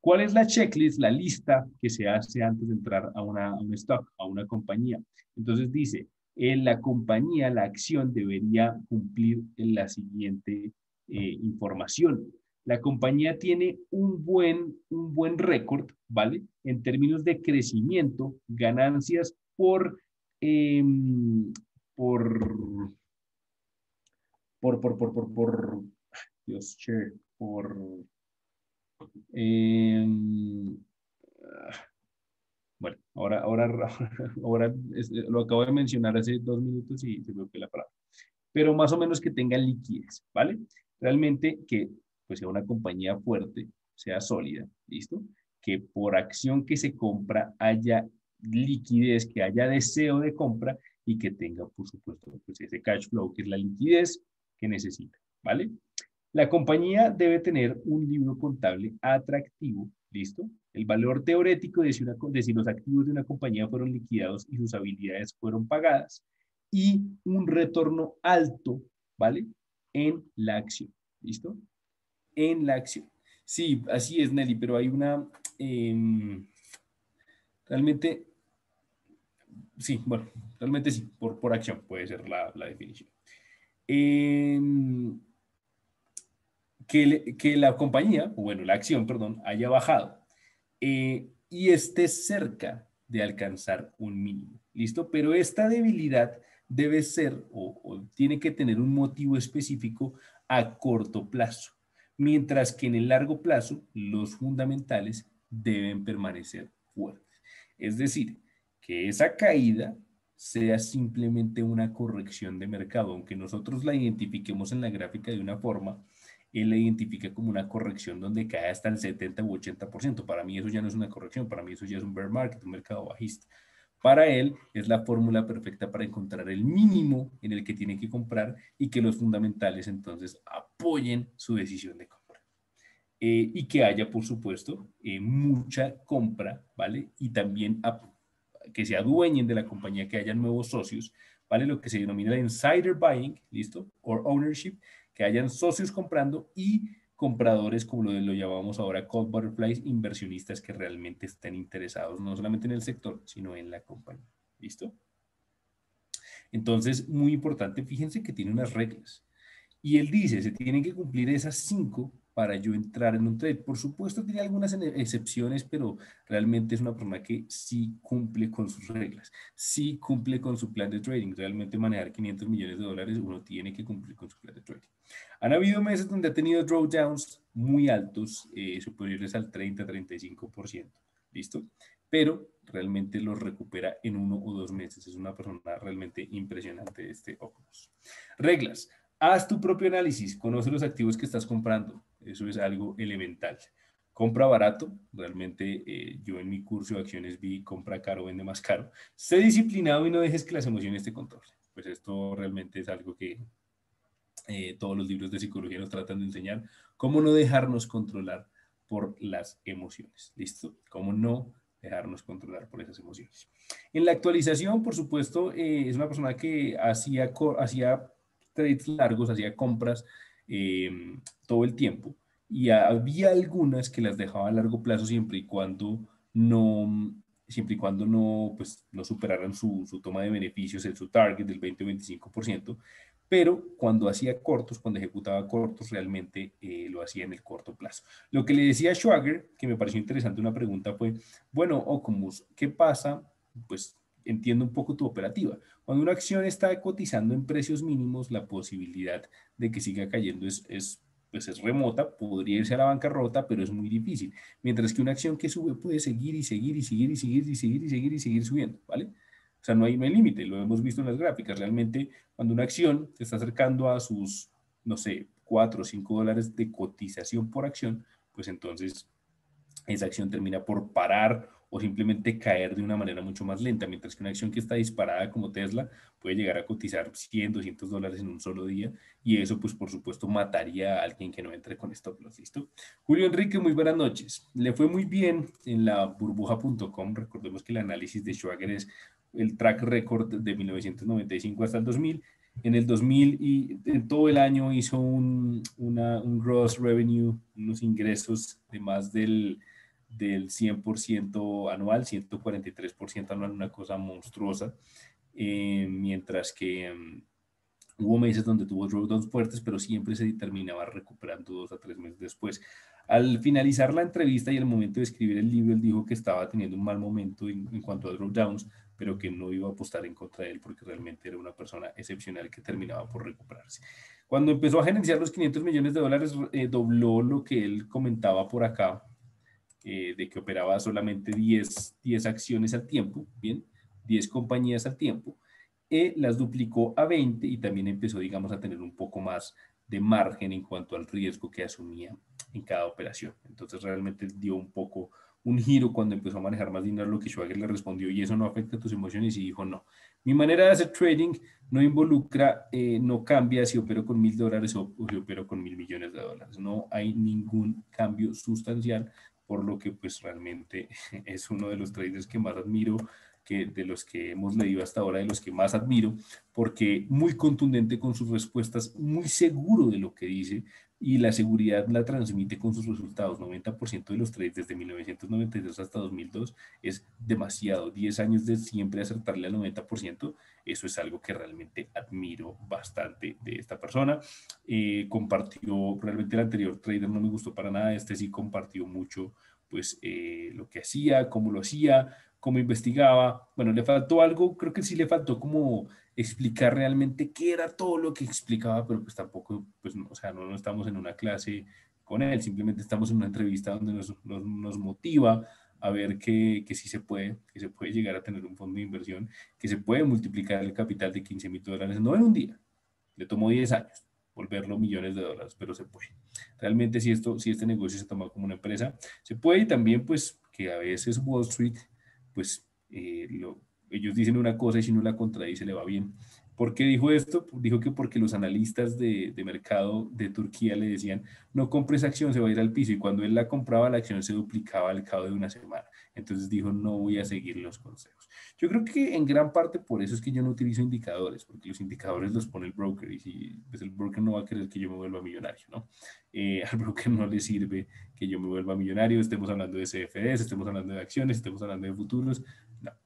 ¿Cuál es la checklist, la lista que se hace antes de entrar a, una, a un stock, a una compañía? Entonces dice, en la compañía, la acción debería cumplir la siguiente eh, información. La compañía tiene un buen, un buen récord, ¿vale? En términos de crecimiento, ganancias por, em, por, por, por, por, por, por, Dios, por, em, bueno, ahora, ahora, ahora lo acabo de mencionar hace dos minutos y se me que la palabra. Pero más o menos que tenga liquidez, ¿vale? Realmente que pues sea una compañía fuerte, sea sólida, ¿listo? Que por acción que se compra haya liquidez, que haya deseo de compra y que tenga, por supuesto, pues ese cash flow, que es la liquidez que necesita, ¿vale? La compañía debe tener un libro contable atractivo, ¿listo? El valor teórico de si, los activos de una compañía fueron liquidados y sus habilidades fueron pagadas y un retorno alto, ¿vale? En la acción, ¿listo? En la acción. Sí, así es, Nelly, pero hay una... Em, realmente, sí, bueno, realmente sí, por, por acción puede ser la, la definición. Eh, que, la compañía, o bueno, la acción, perdón, haya bajado eh, y esté cerca de alcanzar un mínimo. ¿Listo? Pero esta debilidad debe ser o, tiene que tener un motivo específico a corto plazo, mientras que en el largo plazo los fundamentales deben permanecer fuertes. Es decir, que esa caída sea simplemente una corrección de mercado, aunque nosotros la identifiquemos en la gráfica de una forma, él la identifica como una corrección donde cae hasta el 70 u 80%. Para mí eso ya no es una corrección, para mí eso ya es un bear market, un mercado bajista. Para él es la fórmula perfecta para encontrar el mínimo en el que tiene que comprar y que los fundamentales entonces apoyen su decisión de compra. Eh, y que haya, por supuesto, eh, mucha compra, ¿vale? Y también que se adueñen de la compañía, que haya nuevos socios, ¿vale? Lo que se denomina insider buying, ¿listo? O ownership, que hayan socios comprando y compradores, como lo, lo llamamos ahora, cold butterflies, inversionistas que realmente estén interesados no solamente en el sector, sino en la compañía. ¿Listo? Entonces, muy importante, fíjense que tiene unas reglas. Y él dice, se tienen que cumplir esas cinco para yo entrar en un trade. Por supuesto, tiene algunas excepciones, pero realmente es una persona que sí cumple con sus reglas, sí cumple con su plan de trading. Realmente manejar 500 millones de dólares, uno tiene que cumplir con su plan de trading. Han habido meses donde ha tenido drawdowns muy altos, eh, superiores al 30-35%, ¿listo? Pero realmente los recupera en uno o dos meses. Es una persona realmente impresionante este Oculus. Reglas. Haz tu propio análisis, conoce los activos que estás comprando. Eso es algo elemental. Compra barato, realmente eh, yo en mi curso de acciones vi compra caro, vende más caro. Sé disciplinado y no dejes que las emociones te controlen. Pues esto realmente es algo que eh, todos los libros de psicología nos tratan de enseñar. Cómo no dejarnos controlar por las emociones. ¿Listo? Cómo no dejarnos controlar por esas emociones. En la actualización, por supuesto, eh, es una persona que hacía, hacía trades largos, hacía compras em, todo el tiempo y había algunas que las dejaba a largo plazo siempre y cuando no siempre y cuando no, pues, no superaran su, su toma de beneficios en su target del 20 o 25%, pero cuando hacía cortos, cuando ejecutaba cortos, realmente eh, lo hacía en el corto plazo. Lo que le decía Schwager, que me pareció interesante una pregunta, fue, bueno, Ocumus, ¿qué pasa? Pues entiendo un poco tu operativa. Cuando una acción está cotizando en precios mínimos, la posibilidad de que siga cayendo es, es, pues es remota, podría irse a la bancarrota, pero es muy difícil. Mientras que una acción que sube puede seguir y seguir y seguir y seguir y seguir y seguir y seguir subiendo, ¿vale? O sea, no hay, no hay límite, lo hemos visto en las gráficas. Realmente, cuando una acción se está acercando a sus, no sé, 4 o 5 dólares de cotización por acción, pues entonces esa acción termina por parar o simplemente caer de una manera mucho más lenta, mientras que una acción que está disparada como Tesla puede llegar a cotizar 100, 200 dólares en un solo día y eso pues por supuesto mataría a alguien que no entre con stop loss, ¿listo? Julio Enrique, muy buenas noches. Le fue muy bien en la burbuja.com, recordemos que el análisis de Schwager es el track record de 1995 hasta el 2000. En el 2000 y en todo el año hizo un, una, un gross revenue, unos ingresos de más del del 100% anual, 143% anual, una cosa monstruosa, eh, mientras que um, hubo meses donde tuvo drawdowns fuertes, pero siempre se terminaba recuperando dos a tres meses después. Al finalizar la entrevista y el momento de escribir el libro, él dijo que estaba teniendo un mal momento en, en cuanto a drawdowns, pero que no iba a apostar en contra de él porque realmente era una persona excepcional que terminaba por recuperarse. Cuando empezó a gerenciar los 500 millones de dólares, eh, dobló lo que él comentaba por acá, eh, de que operaba solamente 10, 10 acciones al tiempo, ¿bien? 10 compañías al tiempo, y las duplicó a 20 y también empezó, digamos, a tener un poco más de margen en cuanto al riesgo que asumía en cada operación. Entonces realmente dio un poco un giro cuando empezó a manejar más dinero, lo que Schwager le respondió, y eso no afecta tus emociones, y dijo, no, mi manera de hacer trading no involucra, eh, no cambia si opero con mil dólares o si opero con mil millones de dólares, no hay ningún cambio sustancial, por lo que pues realmente es uno de los traders que más admiro, que de los que hemos leído hasta ahora, de los que más admiro, porque muy contundente con sus respuestas, muy seguro de lo que dice y la seguridad la transmite con sus resultados. 90% de los trades desde 1992 hasta 2002 es demasiado. 10 años de siempre acertarle al 90%, eso es algo que realmente admiro bastante de esta persona. Eh, compartió, realmente el anterior trader no me gustó para nada, este sí compartió mucho pues eh, lo que hacía, cómo lo hacía, cómo investigaba. Bueno, le faltó algo, creo que sí le faltó como explicar realmente qué era todo lo que explicaba, pero pues tampoco, pues, o sea, no, no estamos en una clase con él, simplemente estamos en una entrevista donde nos, nos, nos motiva a ver que, que, sí se puede, que se puede llegar a tener un fondo de inversión, que se puede multiplicar el capital de 15 mil dólares, no en un día, le tomó 10 años volverlo millones de dólares, pero se puede. Realmente si, esto, si este negocio se toma como una empresa, se puede y también pues que a veces Wall Street pues eh, ellos dicen una cosa y si no la contradice le va bien. ¿Por qué dijo esto? Dijo que porque los analistas de, de, mercado de Turquía le decían, no compres acción, se va a ir al piso. Y cuando él la compraba, la acción se duplicaba al cabo de una semana. Entonces dijo, no voy a seguir los consejos. Yo creo que en gran parte por eso es que yo no utilizo indicadores, porque los indicadores los pone el broker y si, pues el broker no va a querer que yo me vuelva millonario, ¿no? Eh, al broker no le sirve que yo me vuelva millonario, estemos hablando de CFDs, estemos hablando de acciones, estemos hablando de futuros.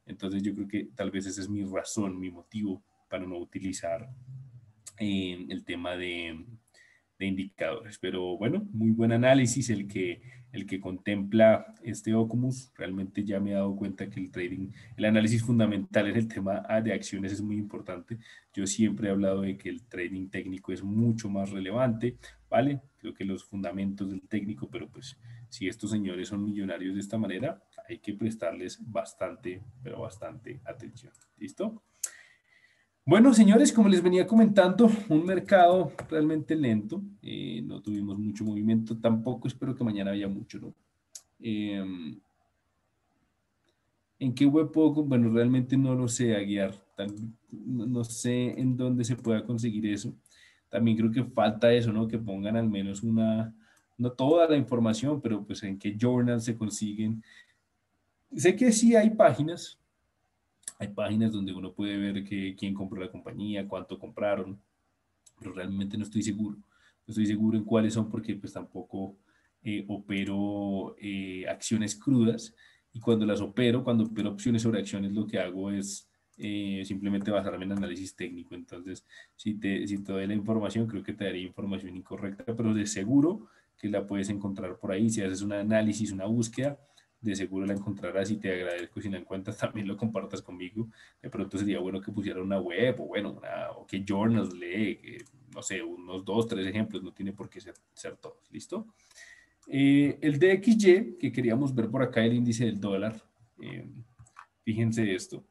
Entonces yo creo que tal vez esa es mi razón, mi motivo para no utilizar eh, el tema de, de, indicadores. Pero bueno, muy buen análisis el que, el que contempla este Ocumus. Realmente ya me he dado cuenta que el trading, el análisis fundamental en el tema de acciones es muy importante. Yo siempre he hablado de que el trading técnico es mucho más relevante, ¿vale? Creo que los fundamentos del técnico, pero pues si estos señores son millonarios de esta manera, hay que prestarles bastante, pero bastante atención. ¿Listo? Bueno, señores, como les venía comentando, un mercado realmente lento. Eh, no tuvimos mucho movimiento tampoco. Espero que mañana haya mucho, ¿no? Eh, ¿En qué web puedo? Bueno, realmente no lo sé, Aguiar. No sé en dónde se pueda conseguir eso. También creo que falta eso, ¿no? Que pongan al menos una, no toda la información, pero pues en qué journal se consiguen. Sé que sí hay páginas, hay páginas donde uno puede ver que, quién compró la compañía, cuánto compraron, pero realmente no estoy seguro. No estoy seguro en cuáles son porque pues tampoco eh, opero eh, acciones crudas y cuando las opero, cuando opero opciones sobre acciones, lo que hago es eh, simplemente basarme en análisis técnico. Entonces, si te, si te doy la información, creo que te daría información incorrecta, pero de seguro la puedes encontrar por ahí. Si haces un análisis, una búsqueda, de seguro la encontrarás y te agradezco si la encuentras también lo compartas conmigo. De pronto sería bueno que pusiera una web o bueno, o que journals lee, no sé, unos dos, tres ejemplos, no tiene por qué ser, ser todos, ¿listo? Eh, el DXY, que queríamos ver por acá, el índice del dólar, eh, fíjense esto,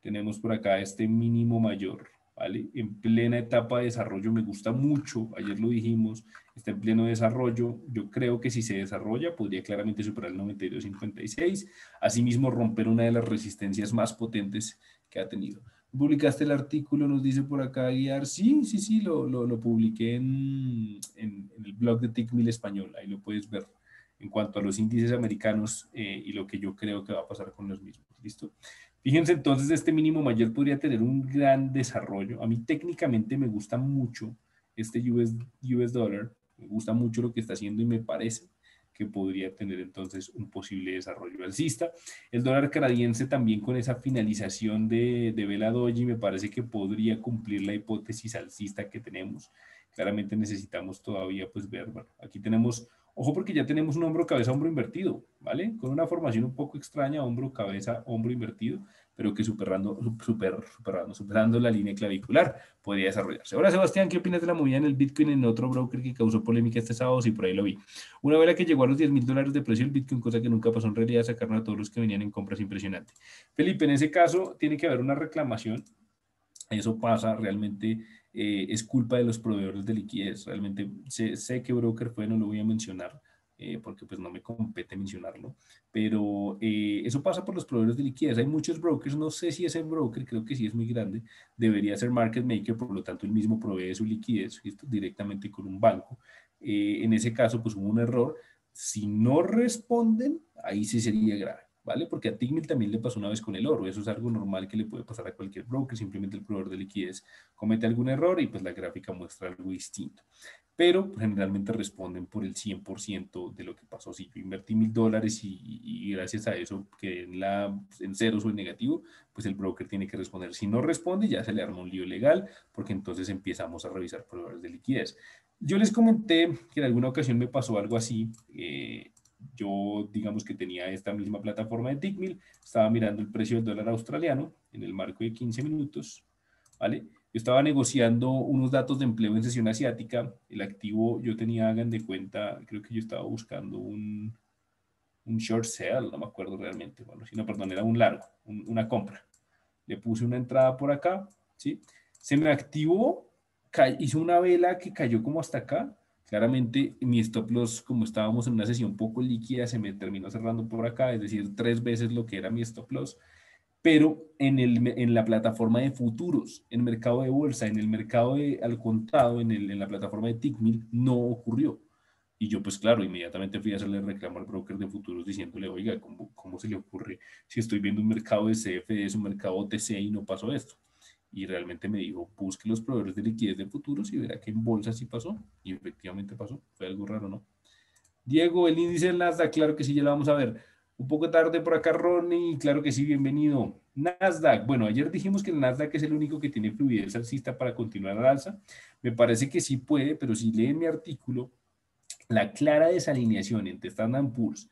tenemos por acá este mínimo mayor, ¿vale? En plena etapa de desarrollo, me gusta mucho, ayer lo dijimos, está en pleno desarrollo, yo creo que si se desarrolla podría claramente superar el 92.56, asimismo romper una de las resistencias más potentes que ha tenido. ¿Publicaste el artículo? Nos dice por acá Guiar. Sí, sí, sí, lo, lo, lo publiqué en, en, el blog de TICMIL Español, ahí lo puedes ver en cuanto a los índices americanos eh, y lo que yo creo que va a pasar con los mismos. ¿Listo? Fíjense entonces, este mínimo mayor podría tener un gran desarrollo. A mí técnicamente me gusta mucho este US, dollar, me gusta mucho lo que está haciendo y me parece que podría tener entonces un posible desarrollo alcista. El dólar canadiense también con esa finalización de, de vela doji me parece que podría cumplir la hipótesis alcista que tenemos. Claramente necesitamos todavía pues ver, bueno, aquí tenemos Ojo porque ya tenemos un hombro, cabeza, hombro invertido, ¿vale? Con una formación un poco extraña, hombro, cabeza, hombro invertido, pero que superando, super, superando, superando la línea clavicular podría desarrollarse. Ahora, Sebastián, ¿qué opinas de la movida en el Bitcoin en otro broker que causó polémica este sábado? Si por ahí lo vi. Una vela que llegó a los 10 mil dólares de precio del Bitcoin, cosa que nunca pasó en realidad, sacaron a todos los que venían en compras impresionante. Felipe, en ese caso tiene que haber una reclamación. Eso pasa realmente eh, es culpa de los proveedores de liquidez. Realmente sé, sé qué broker fue, no lo voy a mencionar eh, porque pues no me compete mencionarlo, pero eh, eso pasa por los proveedores de liquidez. Hay muchos brokers, no sé si ese broker, creo que sí es muy grande, debería ser market maker, por lo tanto el mismo provee su liquidez directamente con un banco. en ese caso pues hubo un error. Si no responden, ahí sí sería grave. ¿Vale? Porque a Tigmil también le pasó una vez con el oro, eso es algo normal que le puede pasar a cualquier broker, simplemente el proveedor de liquidez comete algún error y pues la gráfica muestra algo distinto. Pero generalmente responden por el 100% de lo que pasó. Si yo invertí mil dólares y, gracias a eso quedé en, la, en ceros o en negativo, pues el broker tiene que responder. Si no responde, ya se le arma un lío legal, porque entonces empezamos a revisar proveedores de liquidez. Yo les comenté que en alguna ocasión me pasó algo así. Eh, yo digamos que tenía esta misma plataforma de Tickmill, estaba mirando el precio del dólar australiano en el marco de 15 minutos, ¿vale? Yo estaba negociando unos datos de empleo en sesión asiática, el activo yo tenía, hagan de cuenta, creo que yo estaba buscando un, un short sale, no me acuerdo realmente, bueno, si no, perdón, era un largo, una compra. Le puse una entrada por acá, ¿sí? Se me activó, hizo una vela que cayó como hasta acá, Claramente mi stop loss, como estábamos en una sesión poco líquida, se me terminó cerrando por acá, es decir, tres veces lo que era mi stop loss, pero en, el, en la plataforma de futuros, en el mercado de bolsa, en el mercado de, al contado, en, el, en la plataforma de Tickmill, no ocurrió. Y yo, pues claro, inmediatamente fui a hacerle reclamo al broker de futuros diciéndole, oiga, ¿cómo, ¿cómo, se le ocurre si estoy viendo un mercado de CFD, un mercado OTC y no pasó esto? Y realmente me dijo, busque los proveedores de liquidez de futuros y verá que en bolsa sí pasó. Y efectivamente pasó. Fue algo raro, ¿no? Diego, el índice del Nasdaq, claro que sí, ya lo vamos a ver. Un poco tarde por acá, Ronnie, claro que sí, bienvenido. Nasdaq, bueno, ayer dijimos que el Nasdaq es el único que tiene fluidez alcista para continuar al alza. Me parece que sí puede, pero si leen mi artículo, la clara desalineación entre Standard Poor's,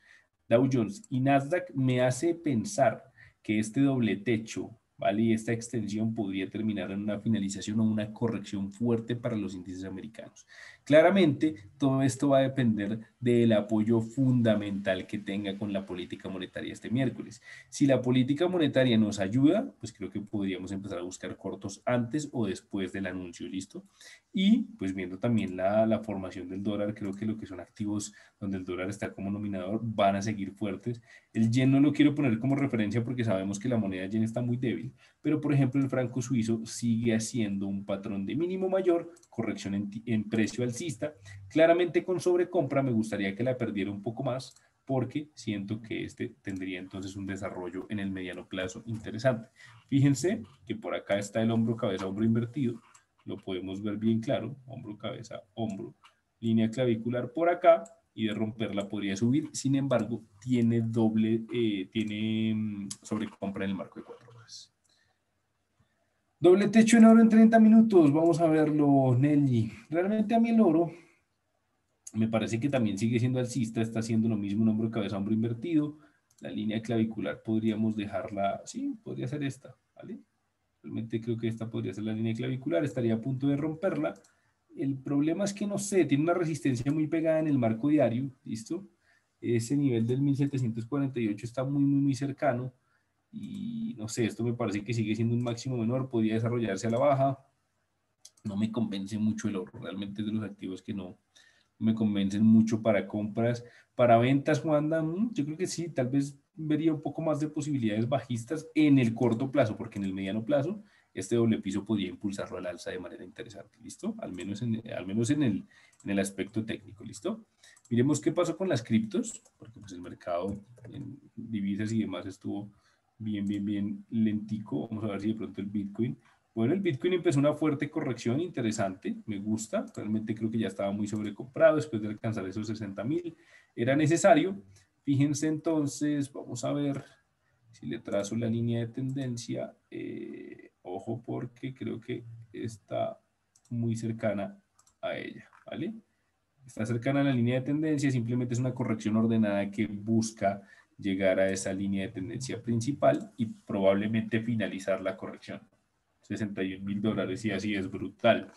Dow Jones y Nasdaq me hace pensar que este doble techo Y esta extensión podría terminar en una finalización o una corrección fuerte para los índices americanos. Claramente, todo esto va a depender del apoyo fundamental que tenga con la política monetaria este miércoles. Si la política monetaria nos ayuda, pues creo que podríamos empezar a buscar cortos antes o después del anuncio, ¿listo? Y pues viendo también la, la formación del dólar, creo que lo que son activos donde el dólar está como nominador van a seguir fuertes. El yen no lo quiero poner como referencia porque sabemos que la moneda yen está muy débil, pero por ejemplo el franco suizo sigue haciendo un patrón de mínimo mayor, corrección en, precio alcista. Claramente con sobrecompra me gustaría que la perdiera un poco más porque siento que este tendría entonces un desarrollo en el mediano plazo interesante. Fíjense que por acá está el hombro, cabeza, hombro invertido. Lo podemos ver bien claro, hombro, cabeza, hombro. Línea clavicular por acá y de romperla podría subir. Sin embargo, tiene doble, eh, tiene mm, sobrecompra en el marco de cuatro horas. Doble techo en oro en 30 minutos. Vamos a verlo, Nelly. Realmente a mí el oro me parece que también sigue siendo alcista, está haciendo lo mismo, un hombro, cabeza, hombro invertido. La línea clavicular podríamos dejarla, sí, podría ser esta. Realmente creo que esta podría ser la línea clavicular, estaría a punto de romperla. El problema es que no sé, tiene una resistencia muy pegada en el marco diario, ¿listo? Ese nivel del 1748 está muy, muy, muy cercano y no sé, esto me parece que sigue siendo un máximo menor, podría desarrollarse a la baja, no me convence mucho el oro, realmente es de los activos que no me convencen mucho para compras. Para ventas, Juanda, mm, yo creo que sí, tal vez vería un poco más de posibilidades bajistas en el corto plazo, porque en el mediano plazo este doble piso podría impulsarlo al alza de manera interesante, ¿listo? Al menos en, al menos en, el, en el aspecto técnico, ¿listo? Miremos qué pasó con las criptos, porque pues el mercado en divisas y demás estuvo bien, bien, bien lentico. Vamos a ver si de pronto el Bitcoin. Bueno, el Bitcoin empezó una fuerte corrección interesante, me gusta, realmente creo que ya estaba muy sobrecomprado después de alcanzar esos 60 mil, era necesario. Fíjense entonces, vamos a ver si le trazo la línea de tendencia, eh, ojo porque creo que está muy cercana a ella, ¿vale? Está cercana a la línea de tendencia, simplemente es una corrección ordenada que busca llegar a esa línea de tendencia principal y probablemente finalizar la corrección. 61 mil dólares y así es brutal.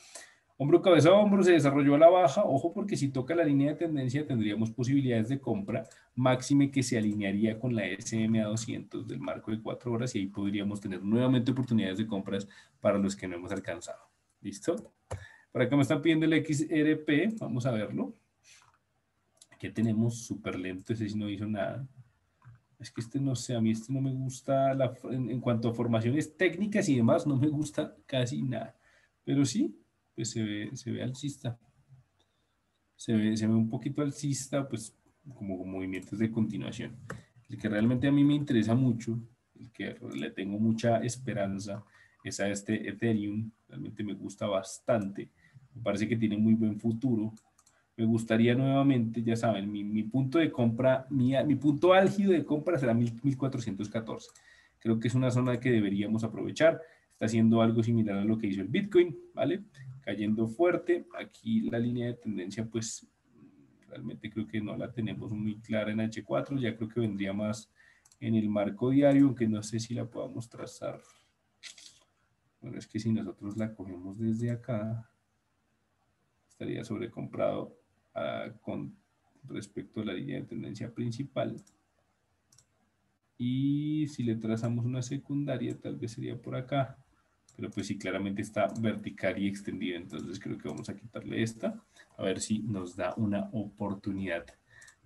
Hombro, cabeza, hombro se desarrolló a la baja. Ojo porque si toca la línea de tendencia tendríamos posibilidades de compra máxime que se alinearía con la SMA 200 del marco de cuatro horas y ahí podríamos tener nuevamente oportunidades de compras para los que no hemos alcanzado. ¿Listo? Por acá me están pidiendo el XRP. Vamos a verlo. Aquí tenemos súper lento. Ese sí no hizo nada. Es que este no sé, a mí este no me gusta en, cuanto a formaciones técnicas y demás, no me gusta casi nada. Pero sí, pues se ve, se ve alcista. Se ve, se ve un poquito alcista, pues como movimientos de continuación. El que realmente a mí me interesa mucho, el que le tengo mucha esperanza, es a este Ethereum. Realmente me gusta bastante. Me parece que tiene muy buen futuro me gustaría nuevamente, ya saben, mi, punto de compra, mi, mi, punto álgido de compra será 1414. Creo que es una zona que deberíamos aprovechar. Está haciendo algo similar a lo que hizo el Bitcoin, ¿vale? Cayendo fuerte. Aquí la línea de tendencia, pues realmente creo que no la tenemos muy clara en H4. Ya creo que vendría más en el marco diario, aunque no sé si la podamos trazar. Bueno, es que si nosotros la cogemos desde acá, estaría sobrecomprado con respecto a la línea de tendencia principal. Y si le trazamos una secundaria, tal vez sería por acá. Pero pues sí, claramente está vertical y extendida. Entonces creo que vamos a quitarle esta. A ver si nos da una oportunidad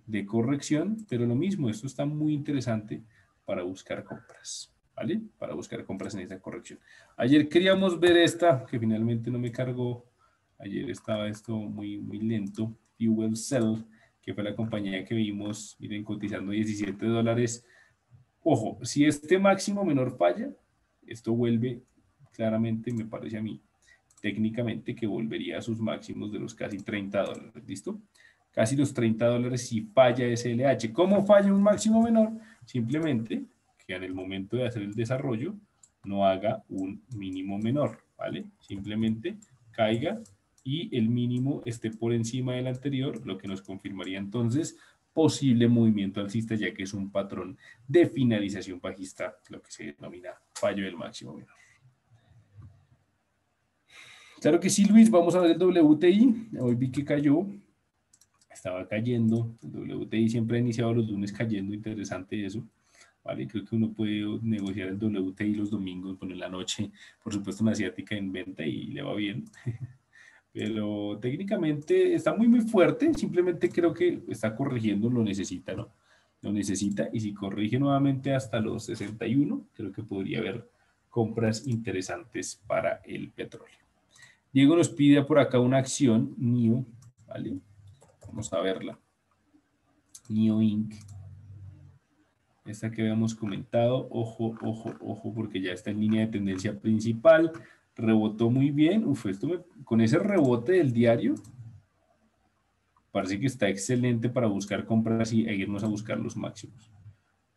de corrección. Pero lo mismo, esto está muy interesante para buscar compras. ¿Vale? Para buscar compras en esta corrección. Ayer queríamos ver esta, que finalmente no me cargó. Ayer estaba esto muy, muy lento. Fuel Cell, que fue la compañía que vimos, miren, cotizando 17 dólares. Ojo, si este máximo menor falla, esto vuelve claramente, me parece a mí, técnicamente que volvería a sus máximos de los casi 30 dólares, ¿listo? Casi los 30 dólares si falla SLH. ¿Cómo falla un máximo menor? Simplemente que en el momento de hacer el desarrollo no haga un mínimo menor, ¿vale? Simplemente caiga y el mínimo esté por encima del anterior, lo que nos confirmaría entonces posible movimiento alcista, ya que es un patrón de finalización bajista, lo que se denomina fallo del máximo menor. Claro que sí, Luis, vamos a ver el WTI. Hoy vi que cayó, estaba cayendo. El WTI siempre ha iniciado los lunes cayendo, interesante eso. ¿vale? Creo que uno puede negociar el WTI los domingos, bueno, en la noche, por supuesto, una asiática en venta y le va bien. pero técnicamente está muy, muy fuerte. Simplemente creo que está corrigiendo, lo necesita, ¿no? Lo necesita y si corrige nuevamente hasta los 61, creo que podría haber compras interesantes para el petróleo. Diego nos pide por acá una acción, NIO, ¿vale? Vamos a verla. NIO Inc. Esta que habíamos comentado, ojo, ojo, ojo, porque ya está en línea de tendencia principal rebotó muy bien. Uf, esto con ese rebote del diario, parece que está excelente para buscar compras y e irnos a buscar los máximos.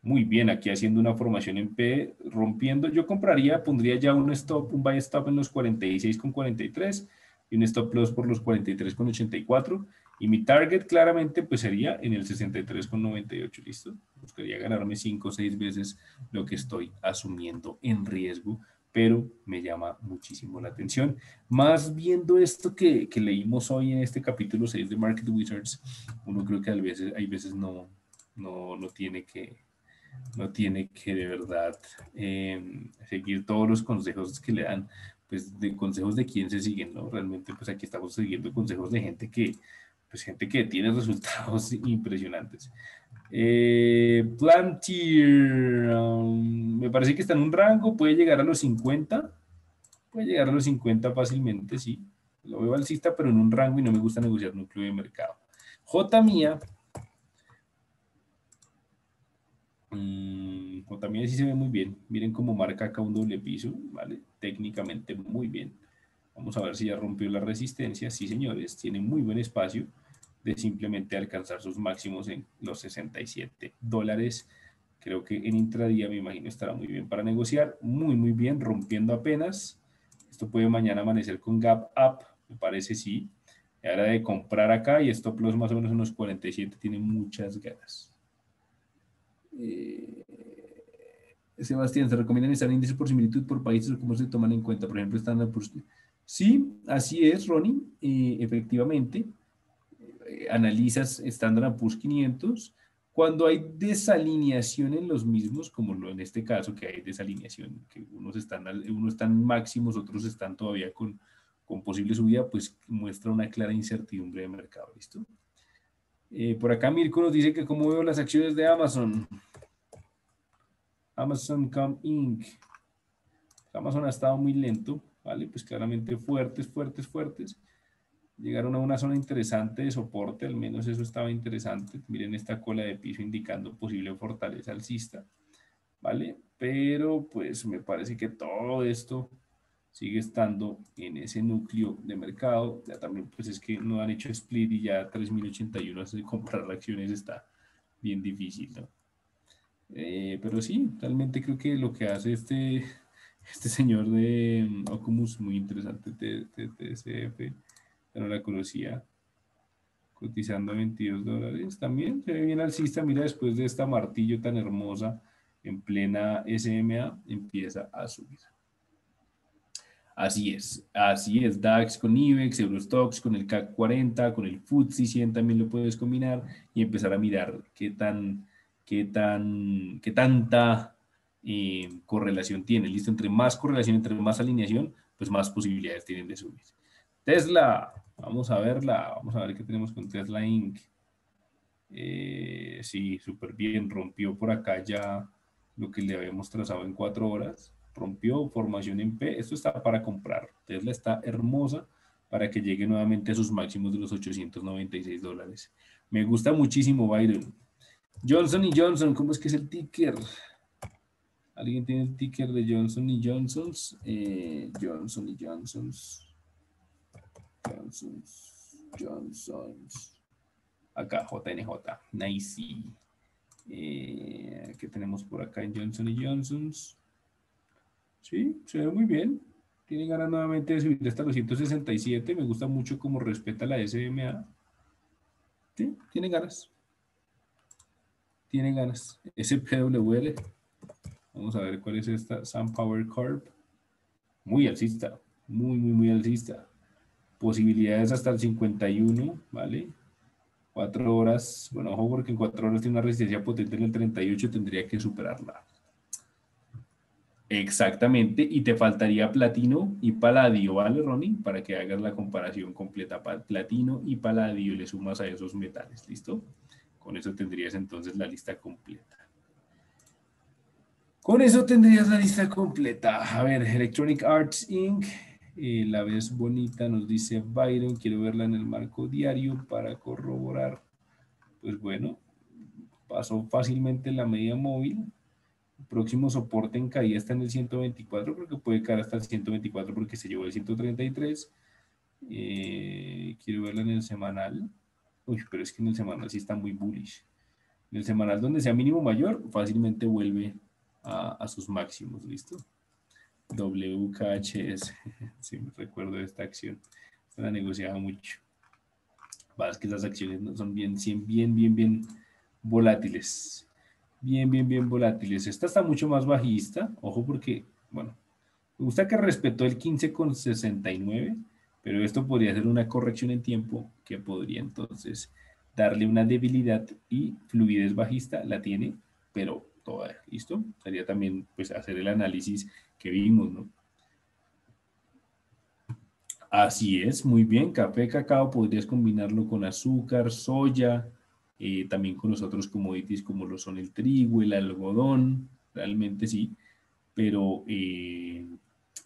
Muy bien, aquí haciendo una formación en P, rompiendo. Yo compraría, pondría ya un stop, un buy stop en los 46,43 y un stop loss por los 43,84. Y mi target claramente pues sería en el 63,98, ¿listo? Buscaría ganarme 5 o 6 veces lo que estoy asumiendo en riesgo pero me llama muchísimo la atención. Más viendo esto que, que leímos hoy en este capítulo 6 de Market Wizards, uno creo que a veces, hay veces no, no, no tiene que no tiene que de verdad em, seguir todos los consejos que le dan, pues de consejos de quién se siguen, ¿no? Realmente pues aquí estamos siguiendo consejos de gente que, pues gente que tiene resultados impresionantes. Eh, Plantier, um, me parece que está en un rango, puede llegar a los 50, puede llegar a los 50 fácilmente, sí. Lo veo alcista, pero en un rango y no me gusta negociar núcleo de mercado. J mía. Mm, J sí se ve muy bien. Miren cómo marca acá un doble piso, ¿vale? Técnicamente muy bien. Vamos a ver si ya rompió la resistencia. Sí, señores, tiene muy buen espacio de simplemente alcanzar sus máximos en los 67 dólares. Creo que en intradía me imagino estará muy bien para negociar. Muy, muy bien, rompiendo apenas. Esto puede mañana amanecer con gap up, me parece sí. Ahora de comprar acá y stop loss más o menos unos 47 tiene muchas ganas. Eh, Sebastián, ¿se recomiendan estar índices por similitud por países o cómo se toman en cuenta? Por ejemplo, Standard Poor's. Sí, así es, Ronnie. Eh, efectivamente, analizas Standard Poor's 500. Cuando hay desalineación en los mismos, como lo en este caso, que hay desalineación, que unos están, unos están máximos, otros están todavía con, con posible subida, pues muestra una clara incertidumbre de mercado. ¿Listo? Eh, por acá Mirko nos dice que cómo veo las acciones de Amazon. Amazon Com Inc. Amazon ha estado muy lento, ¿vale? Pues claramente fuertes, fuertes, fuertes llegaron a una zona interesante de soporte, al menos eso estaba interesante. Miren esta cola de piso indicando posible fortaleza alcista, ¿vale? Pero pues me parece que todo esto sigue estando en ese núcleo de mercado. Ya también pues es que no han hecho split y ya 3081 hace comprar acciones está bien difícil, ¿no? Eh, pero sí, realmente creo que lo que hace este, este señor de Ocumus, muy interesante, No la conocía. Cotizando 22 dólares. También se ve bien alcista. Mira, después de esta martillo tan hermosa en plena SMA, empieza a subir. Así es, así es. DAX con IBEX, Eurostox con el CAC 40, con el FTSE 100 también lo puedes combinar y empezar a mirar qué tan, qué tan, qué tanta eh, correlación tiene. Listo, entre más correlación, entre más alineación, pues más posibilidades tienen de subir. Tesla, Vamos a verla, vamos a ver qué tenemos con Tesla Inc. Eh, sí, súper bien, rompió por acá ya lo que le habíamos trazado en cuatro horas. Rompió formación en P, esto está para comprar. Tesla está hermosa para que llegue nuevamente a sus máximos de los 896 dólares. Me gusta muchísimo Byron. Johnson y Johnson, ¿cómo es que es el ticker? ¿Alguien tiene el ticker de Johnson y Johnson's? Eh, Johnson y Johnson's. Johnsons, Johnsons. Acá, JNJ, Nice. Eh, ¿Qué tenemos por acá en Johnson y Johnsons? Sí, se ve muy bien. Tiene ganas nuevamente de subir hasta los 167. Me gusta mucho cómo respeta la SMA. Sí, tiene ganas. Tiene ganas. SPWL. Vamos a ver cuál es esta. Sun Power Corp. Muy alcista. Muy, muy, muy alcista posibilidades hasta el 51, ¿vale? Cuatro horas, bueno, ojo porque en cuatro horas tiene una resistencia potente en el 38, tendría que superarla. Exactamente, y te faltaría platino y paladio, ¿vale, Ronnie? Para que hagas la comparación completa, platino y paladio, le sumas a esos metales, ¿listo? Con eso tendrías entonces la lista completa. Con eso tendrías la lista completa. A ver, Electronic Arts Inc la ves bonita, nos dice Byron, quiero verla en el marco diario para corroborar. Pues bueno, pasó fácilmente la media móvil. Próximo soporte en caída está en el 124, creo que puede caer hasta el 124 porque se llevó el 133. Eh, quiero verla en el semanal. Uy, pero es que en el semanal sí está muy bullish. En el semanal donde sea mínimo mayor, fácilmente vuelve a, a sus máximos, ¿listo? WKHS, sí, me recuerdo esta acción, la negociaba mucho. Es que las acciones son bien, bien, bien, bien volátiles. Bien, bien, bien volátiles. Esta está mucho más bajista, ojo porque, bueno, me gusta que respetó el 15,69, pero esto podría ser una corrección en tiempo que podría entonces darle una debilidad y fluidez bajista, la tiene, pero toda, ¿listo? Sería también pues hacer el análisis que vimos, ¿no? Así es, muy bien. Café, cacao, podrías combinarlo con azúcar, soya, eh, también con los otros commodities como lo son el trigo, el algodón, realmente sí, pero eh,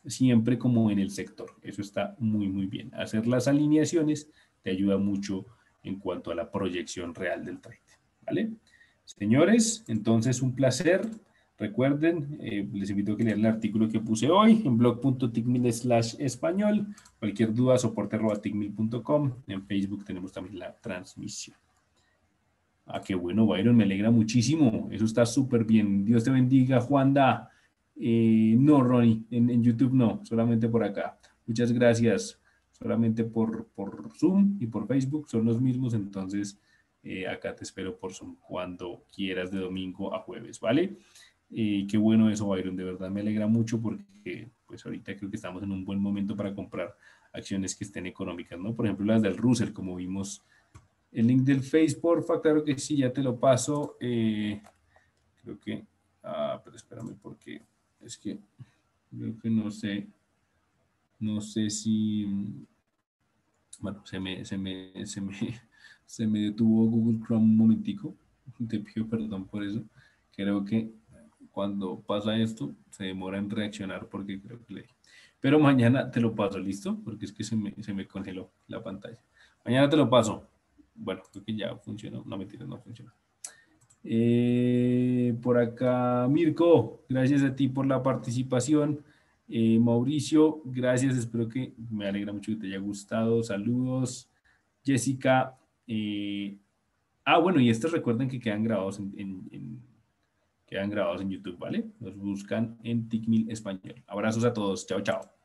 siempre como en el sector. Eso está muy, muy bien. Hacer las alineaciones te ayuda mucho en cuanto a la proyección real del trade. ¿Vale? Señores, entonces un placer. Recuerden, eh, les invito a que lean el artículo que puse hoy en blog.ticmil slash español. Cualquier duda, soporte En Facebook tenemos también la transmisión. Ah, qué bueno, Byron, me alegra muchísimo. Eso está súper bien. Dios te bendiga, Juanda. Eh, no, Ronnie, en, YouTube no, solamente por acá. Muchas gracias. Solamente por, por Zoom y por Facebook son los mismos, entonces eh, acá te espero por Zoom cuando quieras de domingo a jueves, ¿vale? Y qué bueno eso, Byron, de verdad me alegra mucho porque pues ahorita creo que estamos en un buen momento para comprar acciones que estén económicas, ¿no? Por ejemplo, las del Russell, como vimos. El link del Face, porfa, claro que sí, ya te lo paso. Eh, creo que, ah, pero espérame porque es que creo que no sé, no sé si, bueno, se me, se me, se me, se me detuvo Google Chrome un momentico, te pido perdón por eso. Creo que cuando pasa esto, se demora en reaccionar porque creo que le... Pero mañana te lo paso, ¿listo? Porque es que se me, se me congeló la pantalla. Mañana te lo paso. Bueno, creo que ya funcionó. No, mentira, no funcionó. Eh, por acá, Mirko, gracias a ti por la participación. Eh, Mauricio, gracias. Espero que me alegra mucho que te haya gustado. Saludos. Jessica. Eh, ah, bueno, y estos recuerden que quedan grabados en quedan grabados en YouTube, ¿vale? Los buscan en TICMIL Español. Abrazos a todos. Chao, chao.